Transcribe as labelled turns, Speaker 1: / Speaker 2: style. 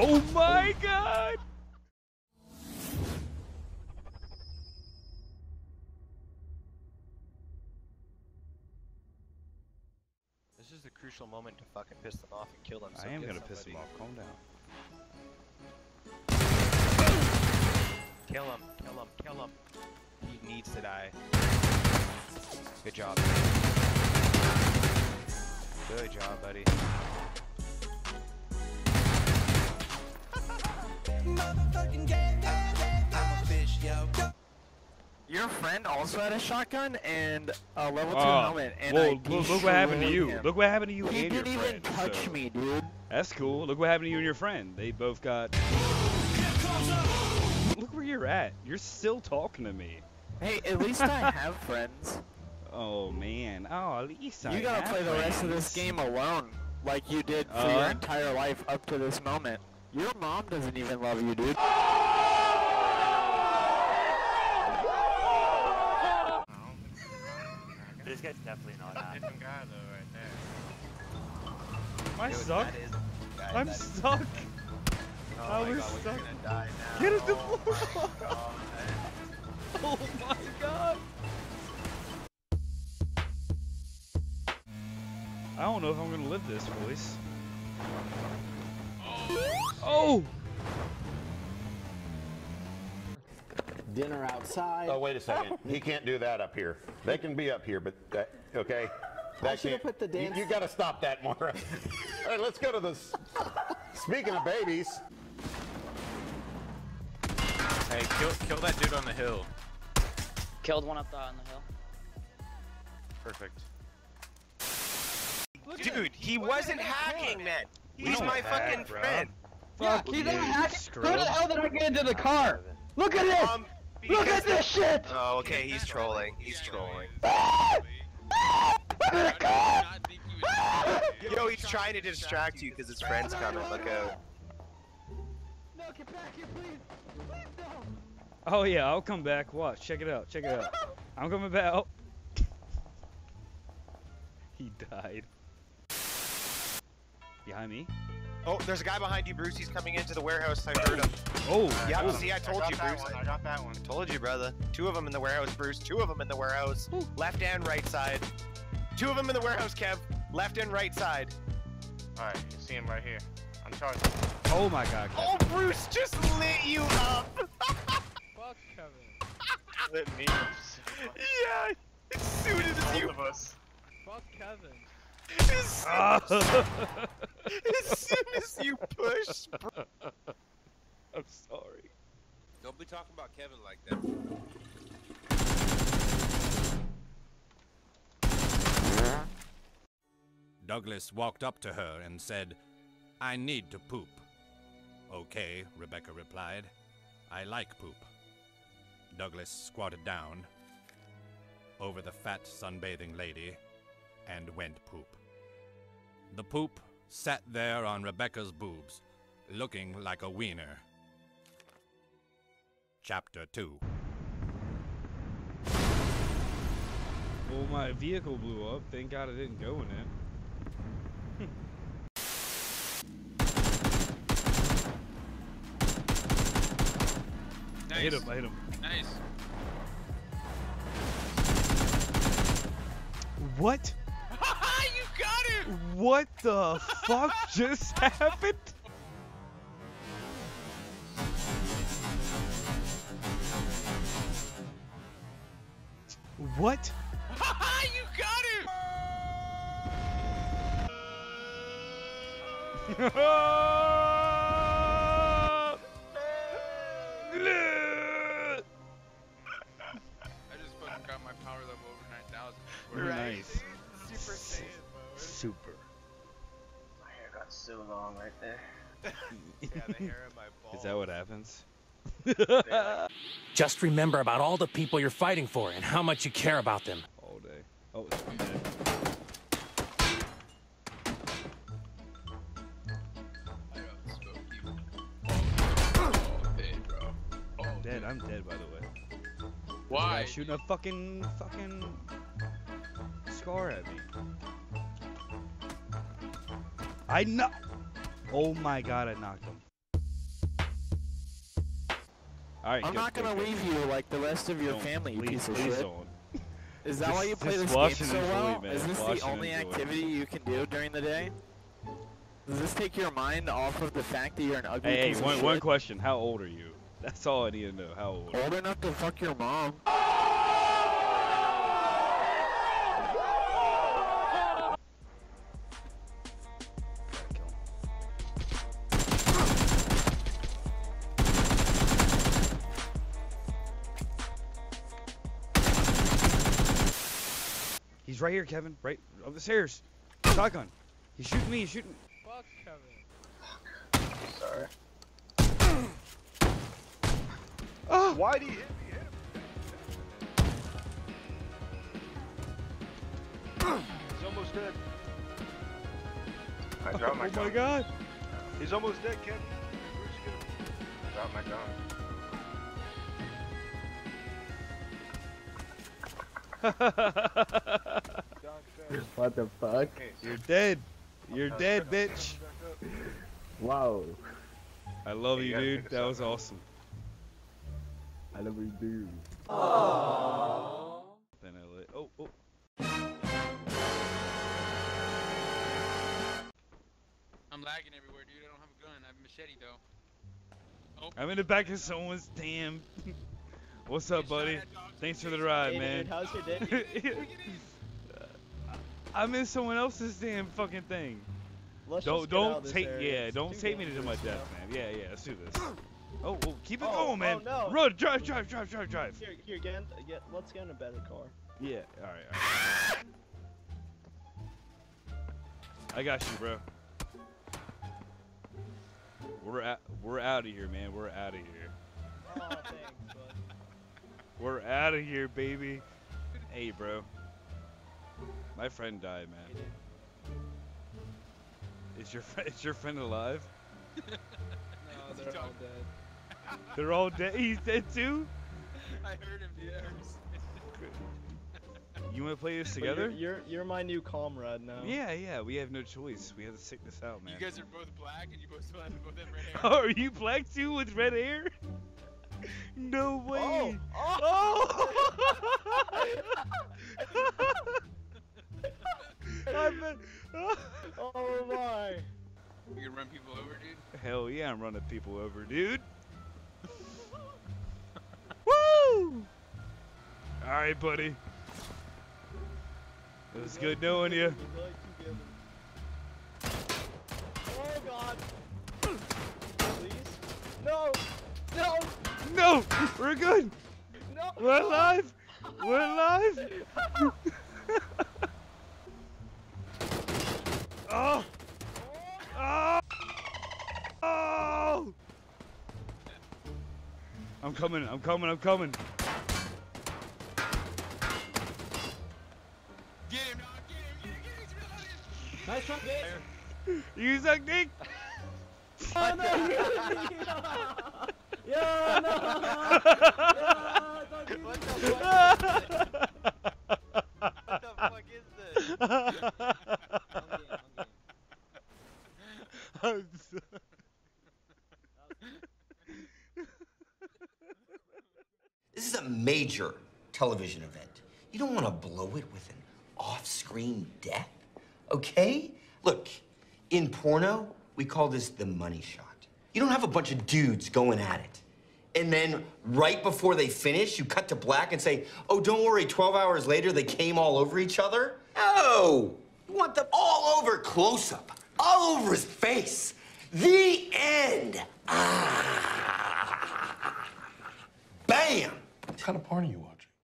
Speaker 1: Oh my god!
Speaker 2: This is the crucial moment to fucking piss them off and kill them. So
Speaker 1: I am gonna piss
Speaker 2: them
Speaker 1: off. Calm down.
Speaker 2: Kill him, kill him, kill him. He needs to die. Good job. Good job, buddy.
Speaker 3: Your friend also had a shotgun and a level 2
Speaker 1: Oh,
Speaker 3: helmet, and
Speaker 1: well,
Speaker 3: I
Speaker 1: look, look what happened to you.
Speaker 3: him.
Speaker 1: Look what happened to you
Speaker 3: He
Speaker 1: and your
Speaker 3: didn't even
Speaker 1: friend.
Speaker 3: touch
Speaker 1: so-
Speaker 3: me, dude.
Speaker 1: That's cool. Look what happened to you and your friend. They both got. Look where you're at. You're still talking to me.
Speaker 3: Hey, at least I have friends.
Speaker 1: Oh man. Oh, at least I
Speaker 3: You gotta
Speaker 1: have
Speaker 3: play the rest of this game alone, like you did for your
Speaker 1: Uh?
Speaker 3: entire life up to this moment. Your mom doesn't even love you, dude.
Speaker 4: This guy's definitely not happy.
Speaker 1: Am I
Speaker 2: Dude,
Speaker 1: stuck?
Speaker 2: that is the guy
Speaker 1: I'm stuck.
Speaker 2: Oh
Speaker 1: I
Speaker 2: my
Speaker 1: was
Speaker 2: god, we're
Speaker 1: stuck.
Speaker 2: gonna die now.
Speaker 1: Get us the
Speaker 2: Oh
Speaker 1: floor.
Speaker 2: my god.
Speaker 1: Oh my god. I don't know if I'm gonna live this, boys. Oh!
Speaker 5: dinner outside.
Speaker 6: Oh, wait a second. He can't do that up here. They can be up here, but that, okay? That
Speaker 5: should've
Speaker 6: can't-
Speaker 5: put the
Speaker 6: you-
Speaker 5: dance-
Speaker 6: You, gotta stop that, Maura. All right, let's go to the. Speaking of babies,
Speaker 7: Hey, kill, kill that dude on the hill.
Speaker 8: Killed one up the, on the hill.
Speaker 7: Perfect.
Speaker 2: Dude, he wasn't hacking, man. He's
Speaker 1: don't
Speaker 2: my
Speaker 1: hack,
Speaker 2: fucking
Speaker 1: bro.
Speaker 2: friend.
Speaker 1: Fuck you, hell
Speaker 3: did I get into the car? Look at this!
Speaker 2: Um,
Speaker 3: Look at this shit!
Speaker 2: Oh, okay, he's trolling. He's trolling. Yo, he's trying to distract you because his friend's coming. Look out.
Speaker 3: No, get back here, please! Please, no!
Speaker 1: Oh yeah, I'll come back. Watch, check it out, check it out. I'm coming back. Oh. he died. Behind me?
Speaker 2: Oh, there's a guy behind you, Bruce. He's coming into the warehouse. I heard him.
Speaker 1: Oh!
Speaker 2: Yep,
Speaker 1: oh.
Speaker 2: see, I told you, Bruce.
Speaker 4: I got that one.
Speaker 2: I Told you, brother. Two of them in the warehouse, Bruce. Two of them in the warehouse. Left and right side. Two of them in the warehouse, Kev. Left and right side.
Speaker 4: Alright, you see him right here. I'm charging.
Speaker 1: Oh my god.
Speaker 2: Oh, Bruce just lit you up.
Speaker 3: Fuck Kevin.
Speaker 4: Lit me.
Speaker 2: yeah. As soon as
Speaker 4: Both
Speaker 2: you,
Speaker 4: of us.
Speaker 3: Fuck Kevin.
Speaker 2: As soon as, soon as you push,
Speaker 1: I'm sorry.
Speaker 7: Don't be talking about Kevin like that.
Speaker 9: Douglas walked up to her and said, I need to poop. Okay, Rebecca replied. I like poop. Douglas squatted down over the fat sunbathing lady and went poop. The poop sat there on Rebecca's boobs, looking like a wiener. Chapter 2
Speaker 1: Well, my vehicle blew up. Thank God I didn't go in it. I hit him, I hit him.
Speaker 7: Nice.
Speaker 1: What?
Speaker 2: You got it.
Speaker 1: What the fuck just happened? What?
Speaker 2: you got it.
Speaker 4: so long right there.
Speaker 2: Yeah, the hair on my balls.
Speaker 1: Is that what happens?
Speaker 10: Just remember about all the people you're fighting for and how much you care about them.
Speaker 1: All day. Oh, I'm dead. I'm dead. I'm dead, by the way.
Speaker 7: Why?
Speaker 1: Shooting a fucking fucking scar at me. I know. Oh my god, I knocked him. Alright,
Speaker 3: I'm not gonna leave you like the rest of your family,
Speaker 1: please,
Speaker 3: piece of shit.
Speaker 1: Don't.
Speaker 3: Is that
Speaker 1: just,
Speaker 3: why you play this game so well? Is this the only activity you can do during the day? Does this take your mind off of the fact that you're an ugly
Speaker 1: Hey, hey one, one question. How old are you? That's all I need to know. How old?
Speaker 3: Old enough to fuck your mom.
Speaker 1: He's right here, Kevin. Right up the stairs. Shotgun. He's shooting me. He's shooting.
Speaker 7: Fuck Kevin.
Speaker 4: Sorry. Ah!
Speaker 1: Oh!
Speaker 2: Why'd he hit me? He's almost dead.
Speaker 4: I dropped my
Speaker 1: Oh
Speaker 4: gun.
Speaker 1: Oh my God.
Speaker 2: He's almost dead, Kevin. Bruce, get him.
Speaker 4: I dropped my gun.
Speaker 5: What the fuck?
Speaker 1: You're dead. You're dead, bitch.
Speaker 5: Wow.
Speaker 1: I love you,
Speaker 4: you
Speaker 1: dude. That was awesome.
Speaker 5: I love you, dude.
Speaker 1: Then I lit. Oh, oh.
Speaker 7: I'm lagging everywhere, dude. I don't have a gun. I have a machete though. Oh,
Speaker 1: I'm in the back of someone's damn. What's up, buddy? Thanks for the ride, man.
Speaker 5: how's your day?
Speaker 1: I'm in someone else's damn fucking thing.
Speaker 5: Let's
Speaker 1: Don't don't take yeah, don't take me to my death, man. Yeah, yeah, let's do this. Oh, oh, keep it
Speaker 5: Oh,
Speaker 1: going, man.
Speaker 5: oh, no.
Speaker 1: Run, drive, drive, drive, drive, drive.
Speaker 5: Here, here, get, in, get, let's get in a better car.
Speaker 1: Yeah, all right, all right. I got you, bro. We're out. We're out of here, man. We're out of here.
Speaker 5: Oh, thanks, bud.
Speaker 1: We're out of here, baby. Hey, bro. My friend died, man. Is your friend? Is your friend alive?
Speaker 7: No, they're all dead.
Speaker 1: They're all dead. He's dead too.
Speaker 7: I heard him, dude. I heard him
Speaker 1: You want to play this together?
Speaker 5: You're, you're you're my new comrade now.
Speaker 1: Yeah, yeah. We have no choice. We have to stick this out, man.
Speaker 7: You guys are both black and you both still have both have red hair.
Speaker 1: Oh, are you black too with red hair? No way.
Speaker 5: Oh!
Speaker 1: I bet.
Speaker 5: Oh my!
Speaker 7: You can run people over, dude.
Speaker 1: Hell yeah, I'm running people over, dude. Woo! All right, buddy. It was good knowing you.
Speaker 5: Oh god! Please? No! No!
Speaker 1: No, we're good.
Speaker 5: No!
Speaker 1: We're alive. We're alive. I'm coming. I'm coming. I'm coming.
Speaker 7: Get him, dog. Get him, get him, get him. He's reloaded.
Speaker 5: Nice try, bitch!
Speaker 1: You suck dick.
Speaker 5: Oh no! yeah, no! Yeah, don't do
Speaker 2: What
Speaker 5: this.
Speaker 2: What the fuck is this?
Speaker 1: I'm so-
Speaker 11: This is a major television event. You don't want to blow it with an off screen death, okay? Look, in porno, we call this the money shot. You don't have a bunch of dudes going at it. And then right before they finish, you cut to black and say, oh, don't worry, 12 hours later, they came all over each other? No! You want them all over close up, all over his face. The end. Ah. Bam!
Speaker 10: What kind of are you watching?